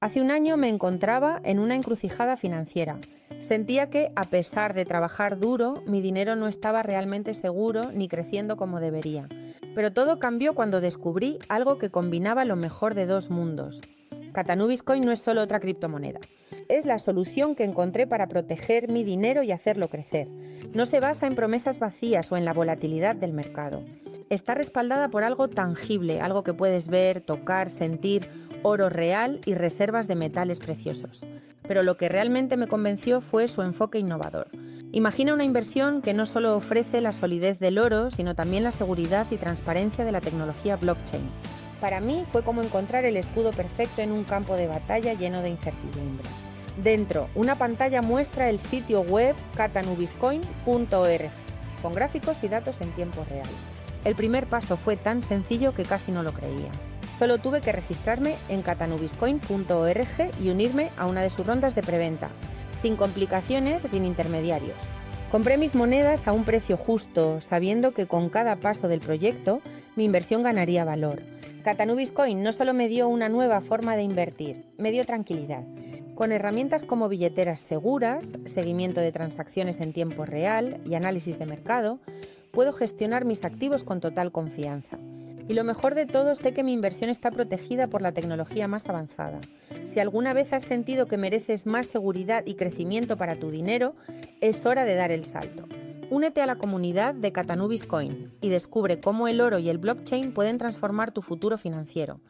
Hace un año me encontraba en una encrucijada financiera. Sentía que, a pesar de trabajar duro, mi dinero no estaba realmente seguro ni creciendo como debería. Pero todo cambió cuando descubrí algo que combinaba lo mejor de dos mundos. Catanubis Coin no es solo otra criptomoneda. Es la solución que encontré para proteger mi dinero y hacerlo crecer. No se basa en promesas vacías o en la volatilidad del mercado. Está respaldada por algo tangible, algo que puedes ver, tocar, sentir, oro real y reservas de metales preciosos. Pero lo que realmente me convenció fue su enfoque innovador. Imagina una inversión que no solo ofrece la solidez del oro, sino también la seguridad y transparencia de la tecnología blockchain. Para mí fue como encontrar el escudo perfecto en un campo de batalla lleno de incertidumbre. Dentro, una pantalla muestra el sitio web catanubiscoin.org, con gráficos y datos en tiempo real. El primer paso fue tan sencillo que casi no lo creía. Solo tuve que registrarme en catanubiscoin.org y unirme a una de sus rondas de preventa, sin complicaciones, sin intermediarios. Compré mis monedas a un precio justo, sabiendo que con cada paso del proyecto mi inversión ganaría valor. Catanubis Coin no solo me dio una nueva forma de invertir, me dio tranquilidad. Con herramientas como billeteras seguras, seguimiento de transacciones en tiempo real y análisis de mercado, puedo gestionar mis activos con total confianza. Y lo mejor de todo, sé que mi inversión está protegida por la tecnología más avanzada. Si alguna vez has sentido que mereces más seguridad y crecimiento para tu dinero, es hora de dar el salto. Únete a la comunidad de Catanubis Coin y descubre cómo el oro y el blockchain pueden transformar tu futuro financiero.